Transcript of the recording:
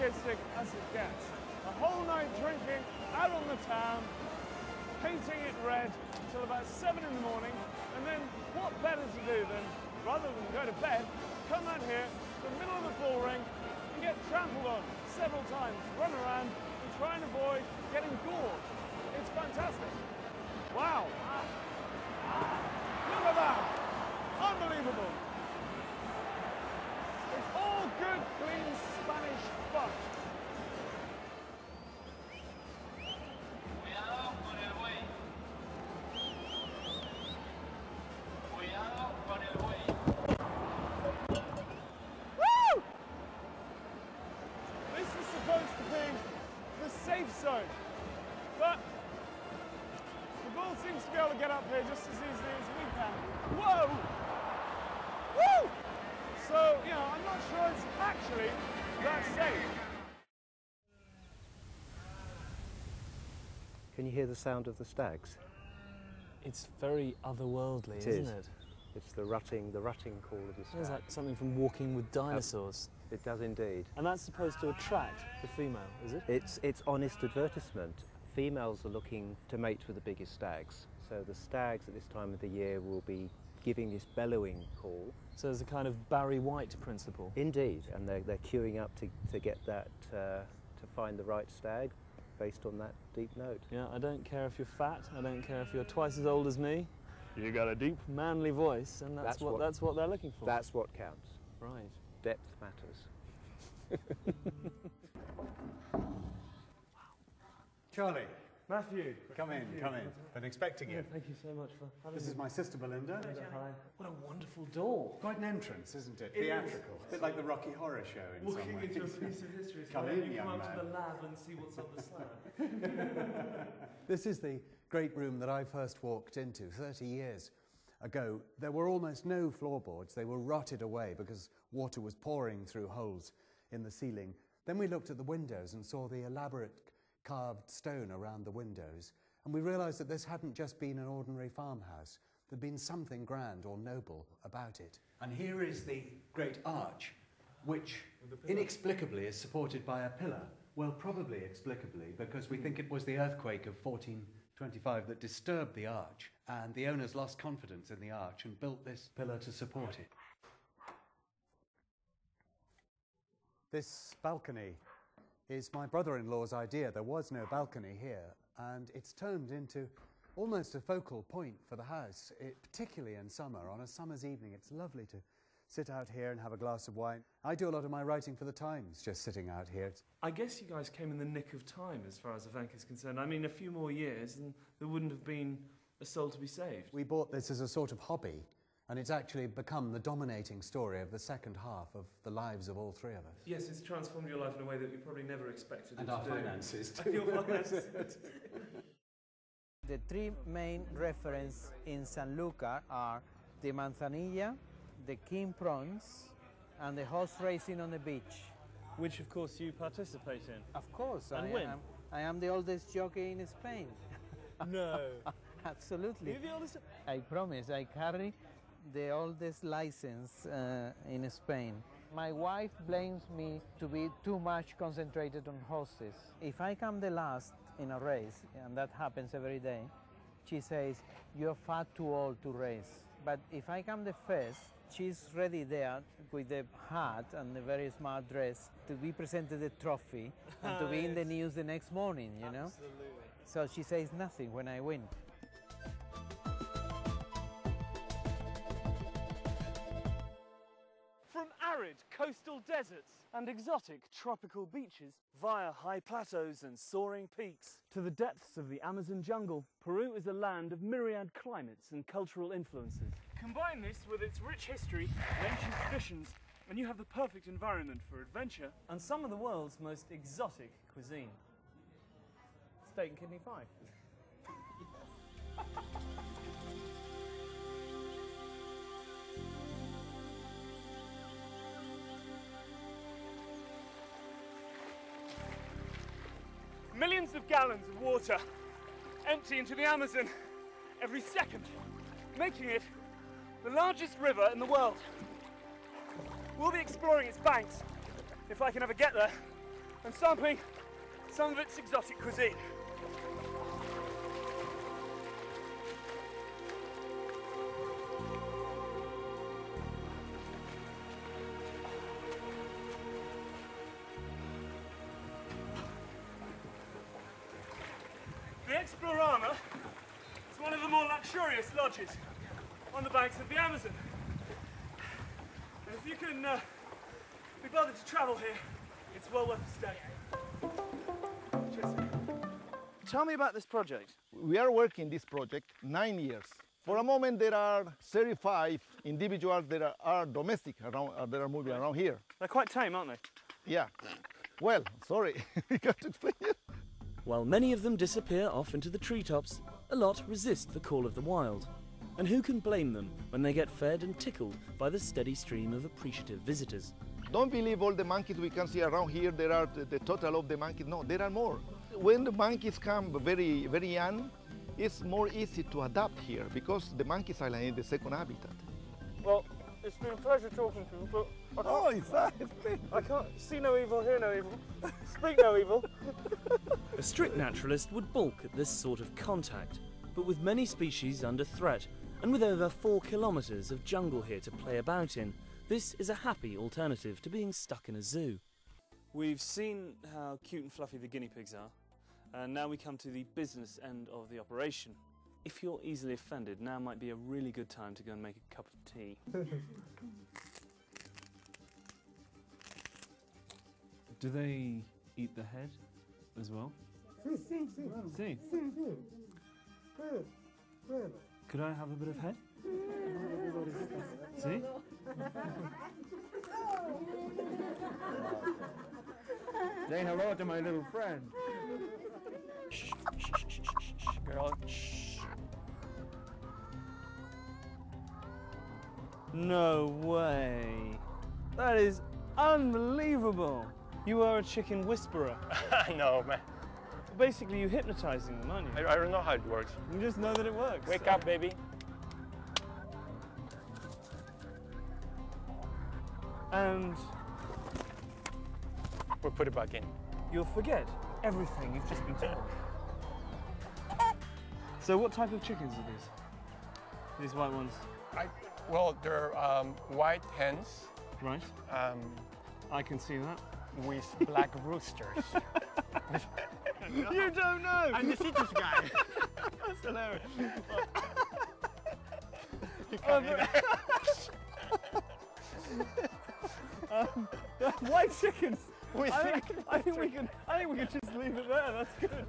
as it gets. A whole night drinking out on the town, painting it red till about seven in the morning, and then what better to do than, rather than go to bed, come out here, the middle of the bull ring, and get trampled on several times, run around, and try and avoid getting gored. It's fantastic. Whoa! Woo! So, you know, I'm not sure it's actually that safe. Can you hear the sound of the stags? It's very otherworldly, It isn't is. it? It's the rutting, the rutting call of the Sounds stag. like something from Walking with Dinosaurs. It does indeed. And that's supposed to attract the female, is it? It's, it's honest advertisement. Females are looking to mate with the biggest stags. So the stags at this time of the year will be giving this bellowing call. So there's a kind of Barry White principle. Indeed, and they're, they're queuing up to, to get that, uh, to find the right stag based on that deep note. Yeah, I don't care if you're fat, I don't care if you're twice as old as me. You got a deep, manly voice, and that's, That's what, what- that's what they're looking for. That's what counts. right. Depth matters. Charlie, Matthew. come in, come in. Been expecting you. Thank you so much for having This is my sister Belinda. Hi. What a wonderful door. Quite an entrance, isn't it? Theatrical. A bit like the Rocky Horror Show in some Walking ways. into a piece of history. Come in, you young come up to man. the lab and see what's on the slab. This is the great room that I first walked into 30 years ago. There were almost no floorboards. They were rotted away because water was pouring through holes in the ceiling. Then we looked at the windows and saw the elaborate carved stone around the windows. And we realized that this hadn't just been an ordinary farmhouse. There'd been something grand or noble about it. And here is the great arch, which inexplicably is supported by a pillar. Well, probably explicably, because we think it was the earthquake of 1425 that disturbed the arch, and the owners lost confidence in the arch and built this pillar to support it. This balcony is my brother in law's idea. There was no balcony here, and it's turned into almost a focal point for the house, it, particularly in summer. On a summer's evening, it's lovely to sit out here and have a glass of wine. I do a lot of my writing for the Times just sitting out here. I guess you guys came in the nick of time as far as Ivanka is concerned. I mean, a few more years and there wouldn't have been a soul to be saved. We bought this as a sort of hobby, and it's actually become the dominating story of the second half of the lives of all three of us. Yes, it's transformed your life in a way that you probably never expected And it our to do. finances, And your finances. The three main references in Sanlúcar are the manzanilla, the king prawns, and the horse racing on the beach. Which, of course, you participate in. Of course, And I win. am. I am the oldest jockey in Spain. No. Absolutely. You're the oldest. I promise. I carry the oldest license uh, in Spain. My wife blames me to be too much concentrated on horses. If I come the last in a race, and that happens every day, she says, You're far too old to race. But if I come the first, she's ready there with the hat and the very smart dress to be presented the trophy and to be in the news the next morning, you know? Absolutely. So she says nothing when I win. Arid coastal deserts and exotic tropical beaches via high plateaus and soaring peaks to the depths of the Amazon jungle, Peru is a land of myriad climates and cultural influences. Combine this with its rich history and ancient traditions, and you have the perfect environment for adventure and some of the world's most exotic cuisine. Steak and kidney pie. Millions of gallons of water empty into the Amazon every second, making it the largest river in the world. We'll be exploring its banks, if I can ever get there, and sampling some of its exotic cuisine. The Explorama is one of the more luxurious lodges on the banks of the Amazon. And if you can uh, be bothered to travel here, it's well worth a stay. Tell me about this project. We are working this project nine years. For a moment, there are 35 individuals that are, are domestic around, uh, that are moving around here. They're quite tame, aren't they? Yeah. Well, sorry, we got to explain it. While many of them disappear off into the treetops, a lot resist the call of the wild. And who can blame them when they get fed and tickled by the steady stream of appreciative visitors? Don't believe all the monkeys we can see around here. There are the, the total of the monkeys. No, there are more. When the monkeys come very, very young, it's more easy to adapt here because the monkeys island is the second habitat. Well, it's been a pleasure talking to you, but I can't, Oh, it's nice. I can't see no evil, hear no evil, speak no evil. a strict naturalist would balk at this sort of contact, but with many species under threat, and with over four kilometres of jungle here to play about in, this is a happy alternative to being stuck in a zoo. We've seen how cute and fluffy the guinea pigs are, and now we come to the business end of the operation. If you're easily offended, now might be a really good time to go and make a cup of tea. Do they eat the head as well? See. Could I have a bit of head? See? Say hello to my little friend. Shh, shh, shh, shh, shh, shh, girl. Shh. No way. That is unbelievable. You are a chicken whisperer. no, man. Basically, you're hypnotizing them, aren't you? I, I don't know how it works. You just know that it works. Wake up, baby. And We'll put it back in. you'll forget everything you've just been told. so, what type of chickens are these? These white ones, I, well, they're um, white hens right? um, I can see that. with black roosters. You don't know! I'm the citrus guy. That's hilarious. You can't eat um, white chickens. We I think think, I think we can. I think we can just leave it there. That's good.